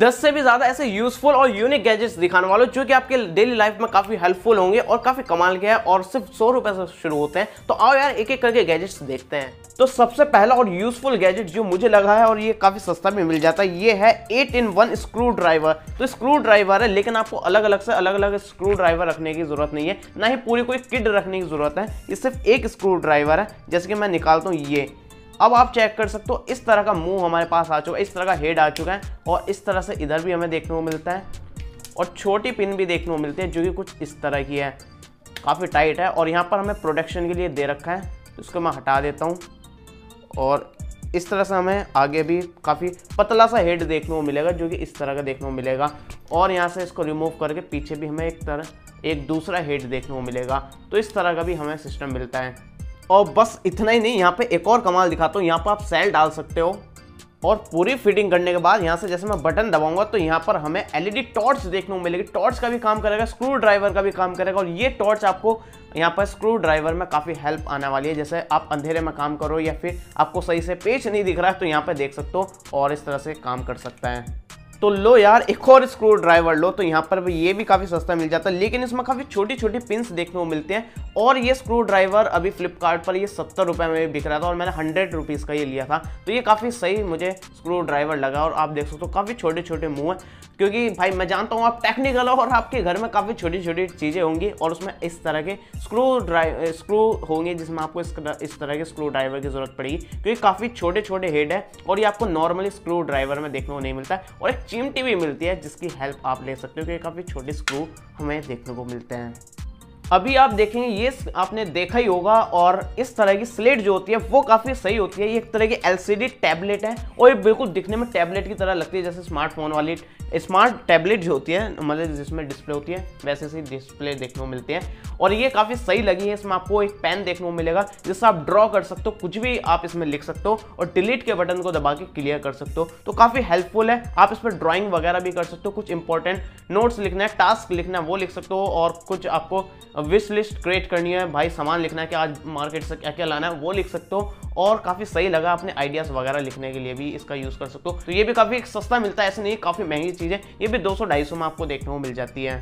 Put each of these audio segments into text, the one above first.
दस से भी ज़्यादा ऐसे यूजफुल और यूनिक गैजेट्स दिखाने वाले जो कि आपके डेली लाइफ में काफ़ी हेल्पफुल होंगे और काफ़ी कमाल के हैं और सिर्फ़ सौ रुपए से शुरू होते हैं। तो आओ यार एक एक करके गैजेट्स देखते हैं। तो सबसे पहला और यूजफुल गैजेट जो मुझे लगा है और ये काफ़ी सस्ता भी मिल जाता है, ये है eight in one screw driver तो स्क्रू ड्राइवर है, लेकिन आपको अलग अलग से अलग अलग स्क्रू ड्राइवर रखने की ज़रूरत नहीं है, ना ही पूरी कोई किड रखने की ज़रूरत है। ये सिर्फ़ एक स्क्रू ड्राइवर है, जैसे कि मैं निकालता हूँ ये। अब आप चेक कर सकते हो, इस तरह का मुँह हमारे पास आ चुका है, इस तरह का हेड आ चुका है और इस तरह से इधर भी हमें देखने को मिलता है और छोटी पिन भी देखने को मिलती है जो कि कुछ इस तरह की है। काफ़ी टाइट है और यहाँ पर हमें प्रोडक्शन के लिए दे रखा है तो इसको मैं हटा देता हूँ और इस तरह से हमें आगे भी काफ़ी पतला सा हेड देखने को मिलेगा जो कि इस तरह का देखने को मिलेगा और यहाँ से इसको रिमूव करके पीछे भी हमें एक तरह, एक दूसरा हेड देखने को मिलेगा। तो इस तरह का भी हमें सिस्टम मिलता है। और बस इतना ही नहीं, यहाँ पे एक और कमाल दिखाता हूँ। यहाँ पर आप सेल डाल सकते हो और पूरी फिटिंग करने के बाद यहाँ से जैसे मैं बटन दबाऊँगा तो यहाँ पर हमें एलईडी टॉर्च देखने को मिलेगी। टॉर्च का भी काम करेगा स्क्रू ड्राइवर का भी काम करेगा और ये टॉर्च आपको यहाँ पर स्क्रू ड्राइवर में काफ़ी हेल्प आने वाली है। जैसे आप अंधेरे में काम करो या फिर आपको सही से पेच नहीं दिख रहा है तो यहाँ पर देख सकते हो और इस तरह से काम कर सकता है। तो लो यार एक और स्क्रू ड्राइवर लो तो यहाँ पर ये भी काफ़ी सस्ता मिल जाता है लेकिन इसमें काफ़ी छोटी छोटी पिंस देखने को मिलते हैं। और ये स्क्रू ड्राइवर अभी फ्लिपकार्ट पर ये सत्तर रुपये में बिक रहा था और मैंने हंड्रेड रुपीज़ का ये लिया था। तो ये काफ़ी सही मुझे स्क्रू ड्राइवर लगा और आप देख सकते हो काफ़ी छोटे छोटे मुँह हैं। क्योंकि भाई मैं जानता हूँ आप टेक्निकल हो और आपके घर में काफ़ी छोटी छोटी चीज़ें होंगी और उसमें इस तरह के स्क्रू ड्राइव स्क्रू होंगे जिसमें आपको इस, इस तरह के स्क्रू ड्राइवर की ज़रूरत पड़ेगी। क्योंकि काफ़ी छोटे छोटे हेड है और ये आपको नॉर्मली स्क्रू ड्राइवर में देखने को नहीं मिलता है। और एक चिमटी भी मिलती है, जिसकी हेल्प आप ले सकते हो क्योंकि काफ़ी छोटे स्क्रू हमें देखने को मिलते हैं। अभी आप देखेंगे, ये आपने देखा ही होगा, और इस तरह की स्लेट जो होती है, वो काफ़ी सही होती है। ये एक तरह की एलसीडी टैबलेट है, और ये बिल्कुल दिखने में टैबलेट की तरह लगती है, जैसे स्मार्टफ़ोन वाली स्मार्ट टैबलेट जो होती है मतलब जिसमें डिस्प्ले होती है, वैसे से डिस्प्ले देखने को मिलती है। और ये काफ़ी सही लगी है, इसमें आपको एक पेन देखने को मिलेगा, जिससे आप ड्रॉ कर सकते हो, कुछ भी आप इसमें लिख सकते हो, और डिलीट के बटन को दबा के क्लियर कर सकते हो। तो काफ़ी हेल्पफुल है, आप इस पर ड्राइंग वगैरह भी कर सकते हो, कुछ इंपॉर्टेंट नोट्स लिखना है टास्क लिखना है, वो लिख सकते हो, और कुछ आपको विश लिस्ट क्रिएट करनी है, भाई सामान लिखना है कि आज मार्केट से क्या क्या लाना है, वो लिख सकते हो। और काफ़ी सही लगा अपने आइडियाज़ वगैरह लिखने के लिए भी, इसका यूज़ कर सकते हो। तो ये भी काफ़ी सस्ता मिलता है, ऐसे नहीं काफ़ी महँगी चीज़ ये भी दो सौ में आपको देखने को मिल जाती है।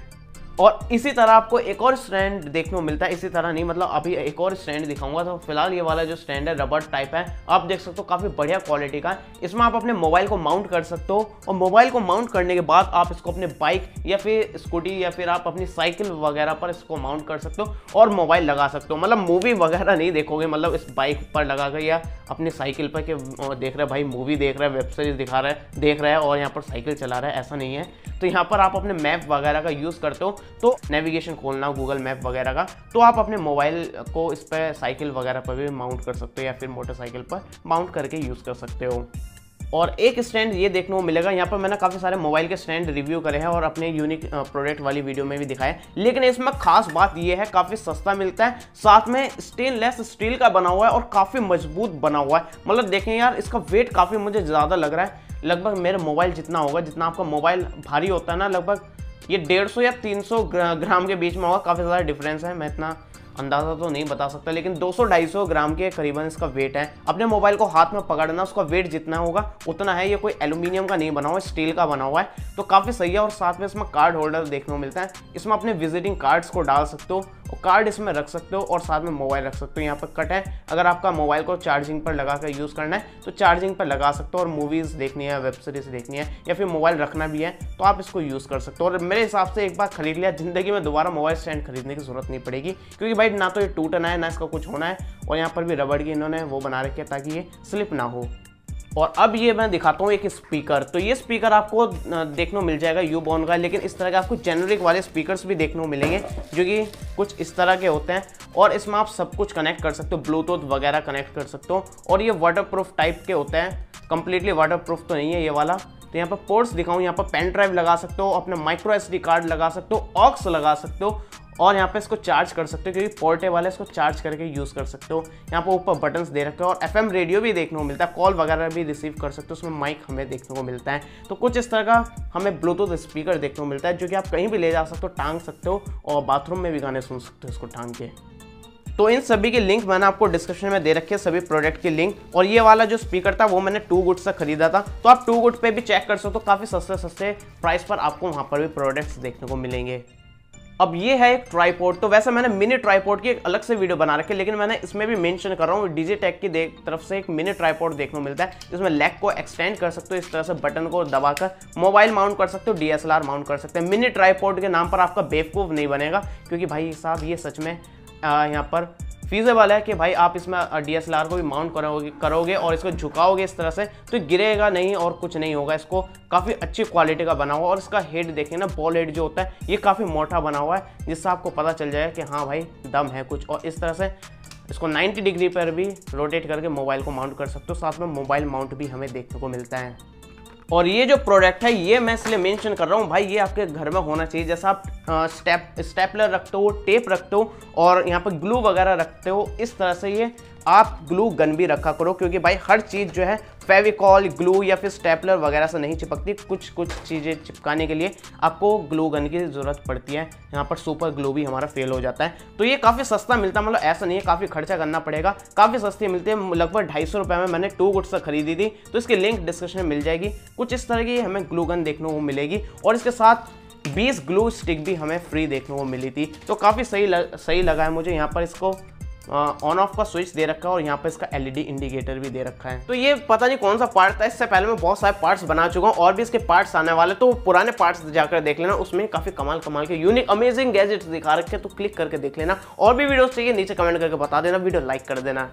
और इसी तरह आपको एक और स्टैंड देखने को मिलता है, इसी तरह नहीं मतलब अभी एक और स्टैंड दिखाऊँगा तो फ़िलहाल ये वाला जो स्टैंड है रबर टाइप है, आप देख सकते हो काफ़ी बढ़िया क्वालिटी का इसमें आप अपने मोबाइल को माउंट कर सकते हो और मोबाइल को माउंट करने के बाद आप इसको अपने बाइक या फिर स्कूटी या फिर आप अपनी साइकिल वगैरह पर इसको माउंट कर सकते हो और मोबाइल लगा सकते हो। मतलब मूवी वगैरह नहीं देखोगे मतलब इस बाइक पर लगा कर या अपनी साइकिल पर के देख रहे भाई मूवी देख रहा है वेब सीरीज़ दिखा रहा है, देख रहा है और यहाँ पर साइकिल चला रहा है, ऐसा नहीं है। तो यहाँ पर आप अपने मैप वगैरह का यूज़ करते हो तो नेविगेशन खोलना गूगल मैप वगैरह का तो आप अपने मोबाइल को इस पर साइकिल वगैरह पर भी माउंट कर सकते हो या फिर मोटरसाइकिल पर माउंट करके यूज़ कर सकते हो। और एक स्टैंड ये देखने को मिलेगा, यहाँ पर मैंने काफ़ी सारे मोबाइल के स्टैंड रिव्यू करे हैं और अपने यूनिक प्रोडक्ट वाली वीडियो में भी दिखाए लेकिन इसमें खास बात ये है, काफ़ी सस्ता मिलता है, साथ में स्टेनलेस स्टील का बना हुआ है और काफ़ी मज़बूत बना हुआ है। मतलब देखें यार, इसका वेट काफ़ी मुझे ज़्यादा लग रहा है। लगभग मेरे मोबाइल जितना होगा, जितना आपका मोबाइल भारी होता है ना, लगभग ये डेढ़ सौ या तीन सौ ग्राम के बीच में होगा, काफ़ी ज़्यादा डिफरेंस है, मैं इतना अंदाज़ा तो नहीं बता सकता, लेकिन 200-250 ग्राम के करीबन इसका वेट है। अपने मोबाइल को हाथ में पकड़ना, उसका वेट जितना होगा, उतना है, ये कोई एल्यूमिनियम का नहीं बना हुआ स्टील का बना हुआ है तो काफ़ी सही है, और साथ में इसमें कार्ड होल्डर देखने को मिलता है। इसमें अपने विजिटिंग कार्ड्स को डाल सकते हो और कार्ड इसमें रख सकते हो और साथ में मोबाइल रख सकते हो। यहाँ पर कट है। अगर आपका मोबाइल को चार्जिंग पर लगा कर यूज़ करना है तो चार्जिंग पर लगा सकते हो और मूवीज़ देखनी है वेब सीरीज़ देखनी है, या फिर मोबाइल रखना भी है तो आप इसको यूज़ कर सकते हो। और मेरे हिसाब से एक बार खरीद लिया, ज़िंदगी में दोबारा मोबाइल स्टैंड खरीदने की ज़रूरत नहीं पड़ेगी, क्योंकि भाई ना तो ये टूटना है ना इसका कुछ होना है, और यहाँ पर भी रबड़ की इन्होंने वो बना रखी है ताकि ये स्लिप ना हो। और अब ये मैं दिखाता हूँ एक स्पीकर तो ये स्पीकर आपको देखने मिल जाएगा यू बॉन का, लेकिन इस तरह के आपको जेनरिक वाले स्पीकर्स भी देखने को मिलेंगे, जो कि कुछ इस तरह के होते हैं। और इसमें आप सब कुछ कनेक्ट कर सकते हो ब्लूटूथ वगैरह कनेक्ट कर सकते हो। और ये वाटर टाइप के होते हैं कंप्लीटली वाटर तो नहीं है ये वाला। तो यहाँ पर पोर्ट्स दिखाऊँ, यहाँ पर पेन ड्राइव लगा सकते हो, अपने माइक्रो एसडी कार्ड लगा सकते हो ऑक्स लगा सकते हो और यहाँ पे इसको चार्ज कर सकते हो, क्योंकि पोर्टेबल है इसको चार्ज करके यूज़ कर सकते हो। यहाँ पर ऊपर बटन्स दे रखे हो और एफएम रेडियो भी देखने को मिलता है कॉल वगैरह भी रिसीव कर सकते हो, उसमें माइक हमें देखने को मिलता है। तो कुछ इस तरह का हमें ब्लूटूथ स्पीकर देखने को मिलता है, जो कि आप कहीं भी ले जा सकते हो, टांग सकते हो और बाथरूम में भी गाने सुन सकते हो इसको टांग के। तो इन सभी के लिंक मैंने आपको डिस्क्रिप्शन में दे रखे हैं, सभी प्रोडक्ट के लिंक और ये वाला जो स्पीकर था, वो मैंने टू गुड से खरीदा था। तो आप टू गुड पे भी चेक कर सकते हो तो काफ़ी सस्ते सस्ते प्राइस पर आपको वहाँ पर भी प्रोडक्ट्स देखने को मिलेंगे। अब ये है एक ट्राईपोर्ट तो वैसे मैंने मिनी ट्राईपोर्ट की एक अलग से वीडियो बना रखी है, लेकिन मैंने इसमें भी मेंशन कर रहा हूँ डीजे टेक की तरफ़ से एक मिनी ट्राईपोर्ट देखने को मिलता है, जिसमें लेग को एक्सटेंड कर सकते हो, इस तरह से बटन को दबाकर मोबाइल माउंट कर सकते हो डीएसएलआर माउंट कर सकते हैं। मिनी ट्राईपोर्ट के नाम पर आपका बेवकूफ़ नहीं बनेगा, क्योंकि भाई साहब ये सच में यहाँ पर फीजेबल है कि भाई आप इसमें डीएसएलआर को भी माउंट करोगे करोगे और इसको झुकाओगे इस तरह से तो गिरेगा नहीं और कुछ नहीं होगा। इसको काफ़ी अच्छी क्वालिटी का बना हुआ और इसका हेड देखें ना बॉल हेड जो होता है, ये काफ़ी मोटा बना हुआ है, जिससे आपको पता चल जाएगा कि हाँ भाई, दम है कुछ। और इस तरह से इसको 90 डिग्री पर भी रोटेट करके मोबाइल को माउंट कर सकते हो। साथ में मोबाइल माउंट भी हमें देखने को मिलता है। और ये जो प्रोडक्ट है, ये मैं इसलिए मेंशन कर रहा हूँ, भाई ये आपके घर में होना चाहिए। जैसा आप स्टेप स्टेपलर रखते हो टेप रखते हो और यहाँ पर ग्लू वगैरह रखते हो, इस तरह से ये आप ग्लू गन भी रखा करो क्योंकि भाई हर चीज़ जो है फेविकॉल ग्लू या फिर स्टेपलर वगैरह से नहीं चिपकती। कुछ कुछ चीज़ें चिपकाने के लिए आपको ग्लू गन की ज़रूरत पड़ती है। यहाँ पर सुपर ग्लू भी हमारा फेल हो जाता है। तो ये काफ़ी सस्ता मिलता है मतलब ऐसा नहीं है काफ़ी खर्चा करना पड़ेगा। काफ़ी सस्ती मिलती है लगभग ढाई सौ में मैंने टू गुड्स खरीदी थी। तो इसकी लिंक डिस्क्रिप्शन में मिल जाएगी। कुछ इस तरह की हमें ग्लू गन देखने को मिलेगी और इसके साथ 20 ग्लू स्टिक भी हमें फ्री देखने को मिली थी। तो काफ़ी सही लग, सही लगा है मुझे यहाँ पर इसको। ऑन ऑफ़ का स्विच दे रखा है और यहाँ पे इसका एलईडी इंडिकेटर भी दे रखा है। तो ये पता नहीं कौन सा पार्ट था, इससे पहले मैं बहुत सारे पार्ट्स बना चुका हूँ और भी इसके पार्ट्स आने वाले तो पुराने पार्ट्स जाकर देख लेना, उसमें काफ़ी कमाल कमाल के यूनिक अमेजिंग गैजेट्स दिखा रखे तो क्लिक करके देख लेना। और भी वीडियो चाहिए, नीचे कमेंट करके बता देना वीडियो लाइक कर देना।